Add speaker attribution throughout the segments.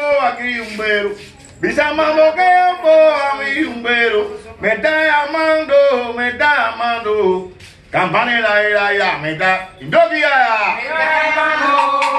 Speaker 1: aquí un vero. Me llamando que a mí un vero. Me está llamando, me está llamando. Campanela era ya, me está. ¡Indoquia!
Speaker 2: ¡Me está llamando!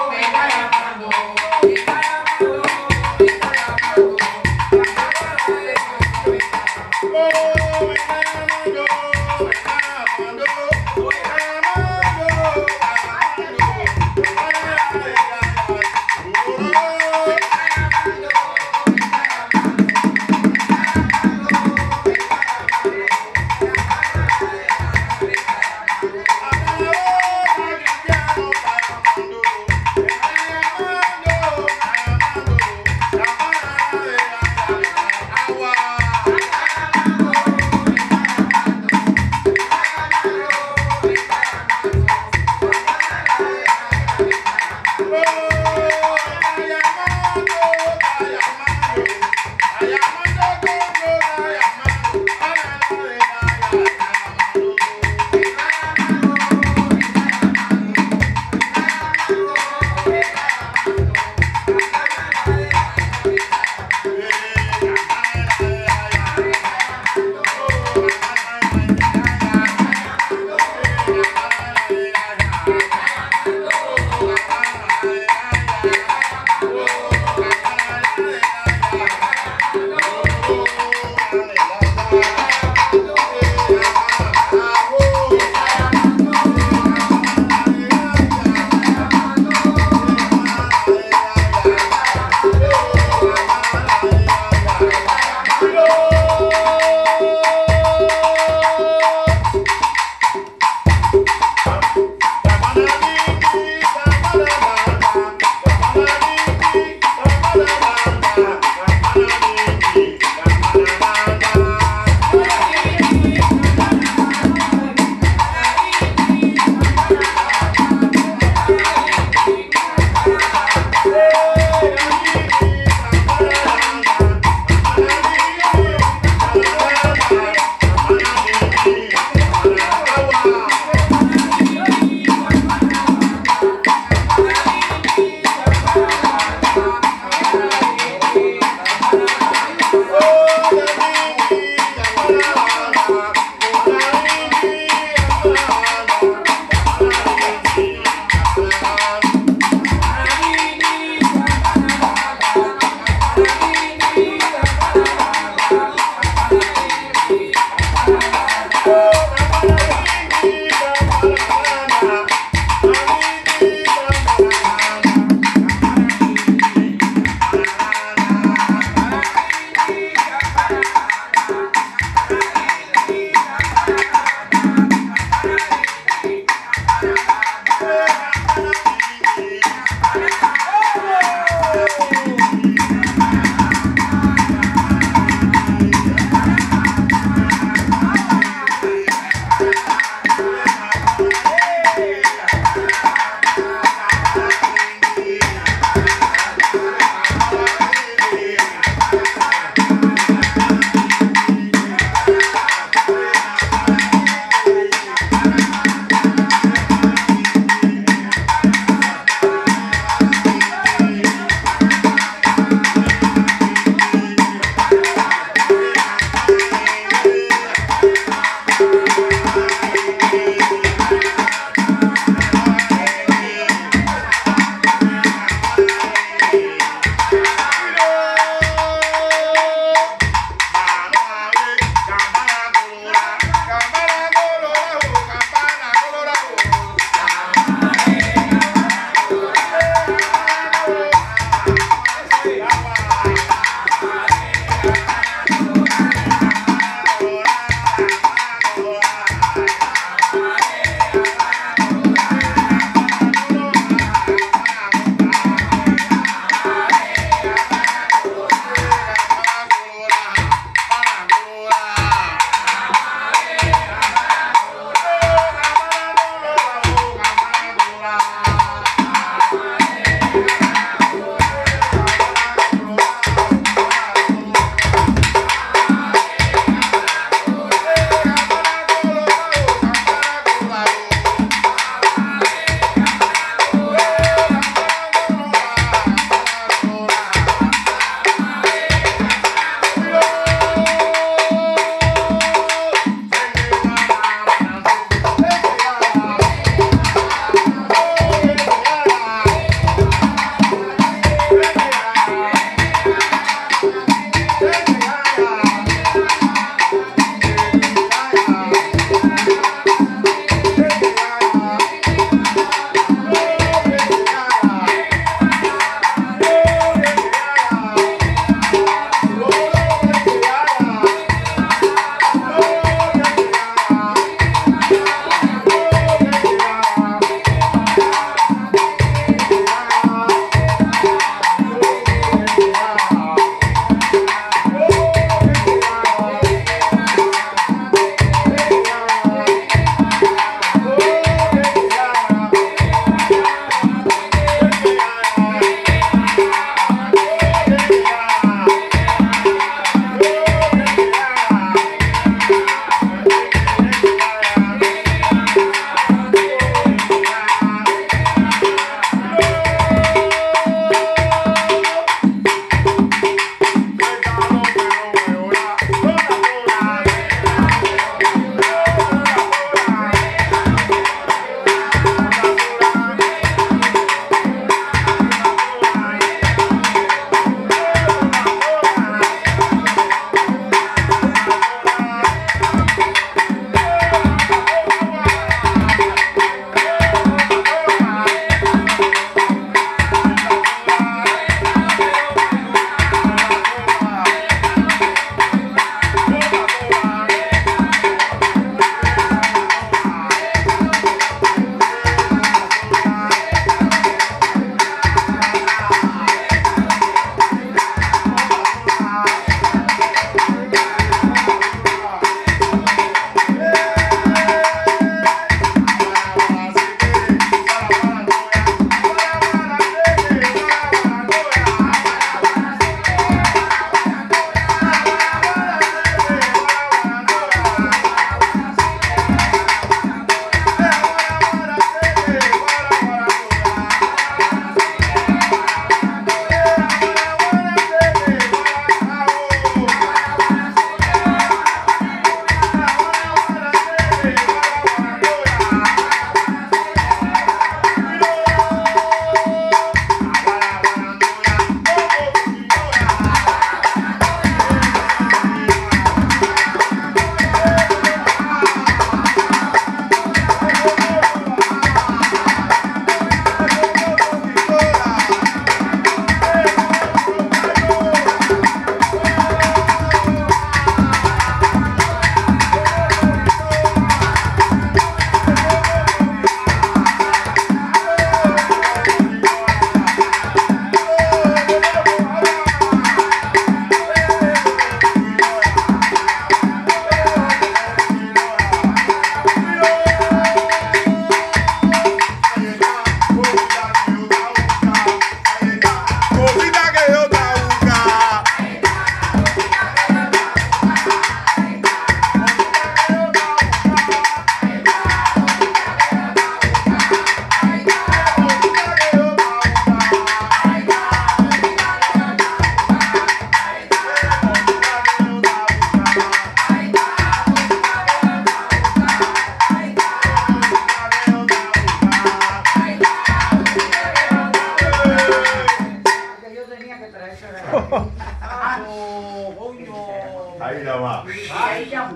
Speaker 2: Ahí nada más.
Speaker 3: Ahí ya.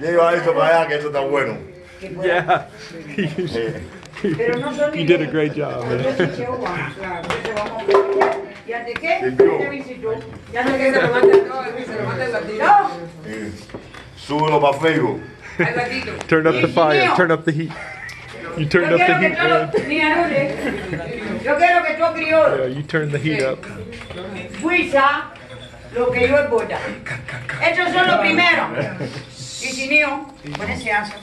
Speaker 2: Lleva eso para allá, que eso está bueno.
Speaker 4: Yeah.
Speaker 3: Pero no
Speaker 4: You did a great job, man.
Speaker 3: ¿Y ante qué?
Speaker 2: Limpió.
Speaker 3: ¿Te visitó? Ya
Speaker 5: No
Speaker 3: no
Speaker 5: es que se lo manda todo, se lo manda el gatito.
Speaker 3: No.
Speaker 2: Súbelo para Facebook.
Speaker 4: Turn up the fire. Turn up the heat. You
Speaker 3: Yo
Speaker 4: turned up the heat, man.
Speaker 3: Yo quiero que tú criollo
Speaker 4: Yeah, you turned the heat up.
Speaker 3: fuisa lo que yo es gorda. Eso es lo primero. Y si no, pues se.